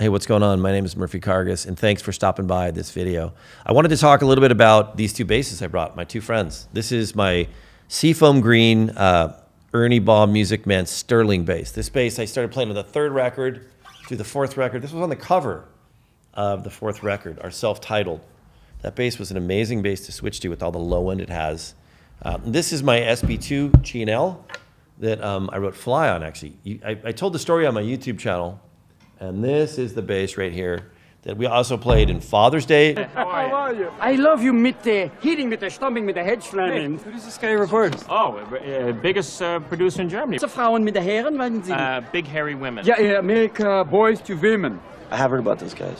Hey, what's going on? My name is Murphy Karges, and thanks for stopping by this video. I wanted to talk a little bit about these two basses I brought, my two friends. This is my Seafoam Green uh, Ernie Ball Music Man Sterling bass. This bass I started playing on the third record through the fourth record. This was on the cover of the fourth record, our self-titled. That bass was an amazing bass to switch to with all the low end it has. Uh, this is my SB2 G&L that um, I wrote Fly on, actually. You, I, I told the story on my YouTube channel and this is the bass right here that we also played in Father's Day. How are you? I love you mit der Heating, mit der Stomping, mit der Hedgeflammen. Who does this guy record? Oh, uh, biggest uh, producer in Germany. So Frauen mit der Herren, meinen Sie? Uh, big hairy women. Yeah, in America, boys to women. I have heard about those guys.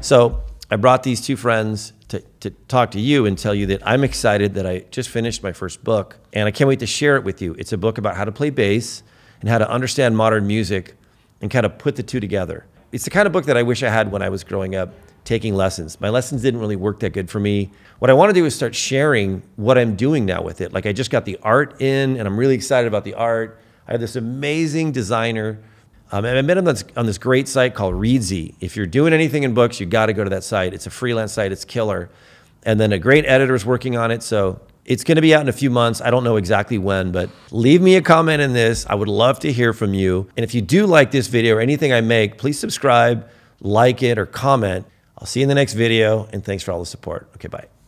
So I brought these two friends to, to talk to you and tell you that I'm excited that I just finished my first book and I can't wait to share it with you. It's a book about how to play bass and how to understand modern music and kind of put the two together. It's the kind of book that I wish I had when I was growing up taking lessons. My lessons didn't really work that good for me. What I want to do is start sharing what I'm doing now with it. Like I just got the art in and I'm really excited about the art. I have this amazing designer. Um, and I met him on this, great site called Reedsy. If you're doing anything in books, you got to go to that site. It's a freelance site. It's killer. And then a great editor is working on it. So it's going to be out in a few months. I don't know exactly when, but leave me a comment in this. I would love to hear from you. And if you do like this video or anything I make, please subscribe, like it, or comment. I'll see you in the next video, and thanks for all the support. Okay, bye.